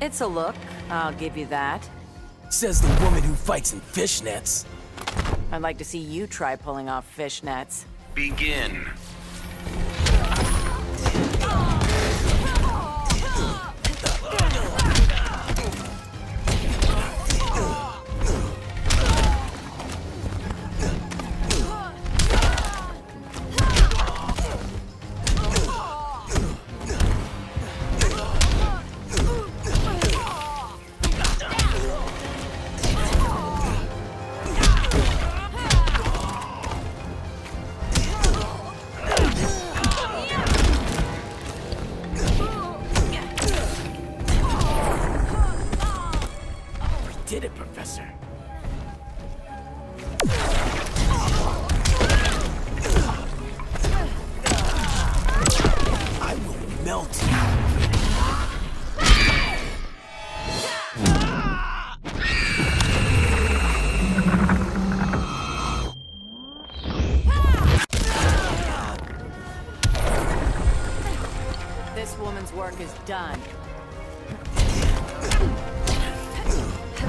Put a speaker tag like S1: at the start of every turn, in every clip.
S1: It's a look, I'll give you that.
S2: Says the woman who fights in fishnets.
S1: I'd like to see you try pulling off fishnets.
S3: Begin.
S2: Did it, Professor. I will melt you.
S1: This woman's work is done.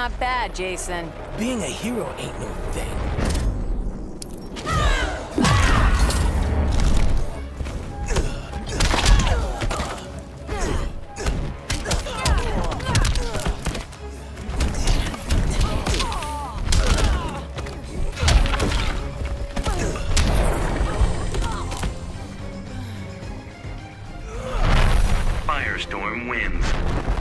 S1: Not bad, Jason.
S2: Being a hero ain't no thing.
S3: Firestorm wins.